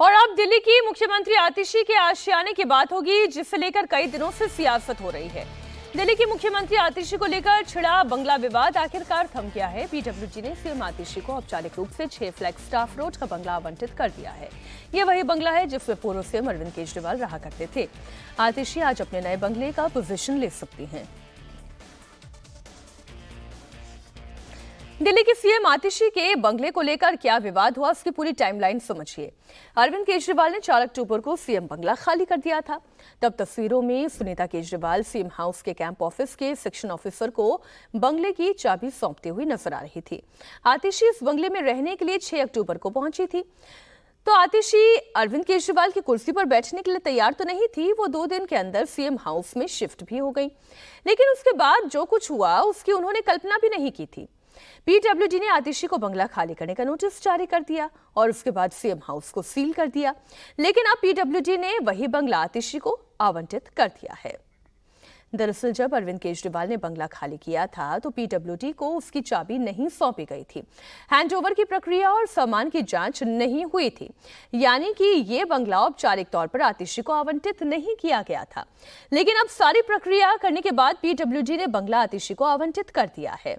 और अब दिल्ली की मुख्यमंत्री आतिशी के आशियाने की बात होगी, जिसे लेकर कई दिनों से सियासत हो रही है। दिल्ली की मुख्यमंत्री आतिशी को लेकर छिड़ा बंगला विवाद आखिरकार थम गया है। पीडब्ल्यूजी ने सीएम आतिशी को औपचारिक रूप से छह फ्लैग स्टाफ रोड का बंगला आवंटित कर दिया है। ये वही बंगला है, जिसमें पूर्व सीएम अरविंद केजरीवाल रहा करते थे। आतिशी आज अपने नए बंगले का पोजीशन ले सकती हैं। दिल्ली की सीएम आतिशी के बंगले को लेकर क्या विवाद हुआ, उसकी पूरी टाइमलाइन समझिए। अरविंद केजरीवाल ने 4 अक्टूबर को सीएम बंगला खाली कर दिया था। तब तस्वीरों में सुनीता केजरीवाल सीएम हाउस के कैंप ऑफ़िस के सेक्शन ऑफिसर को बंगले की चाबी सौंपते हुए नज़र आ रही थी। आतिशी इस बंगले में रहने के लिए छह अक्टूबर को पहुँची थी। तो आतिशी, अरविंद केजरीवाल की कुर्सी पर बैठने के लिए तैयार तो नहीं थी, वो दो दिन के अंदर सीएम हाउस में शिफ्ट भी हो गई। लेकिन उसके बाद जो कुछ हुआ, उसकी उन्होंने कल्पना भी नहीं की थी। पीडब्ल्यूडी ने आतिशी को बंगला खाली करने का नोटिस जारी कर दिया और उसके बाद सीएम हाउस को सील कर दिया। लेकिन अब पीडब्ल्यूडी ने वही बंगला आतिशी को आवंटित कर दिया है। दरअसल जब अरविंद केजरीवाल ने बंगला खाली किया था तो पीडब्ल्यूडी को उसकी चाबी नहीं सौंपी गई थी। हैंडओवर की प्रक्रिया और सामान की जाँच नहीं हुई थी। यानी कि ये बंगला औपचारिक तौर पर आतिशी को आवंटित नहीं किया गया था। लेकिन अब सारी प्रक्रिया करने के बाद पीडब्ल्यूडी ने बंगला आतिशी को आवंटित कर दिया है।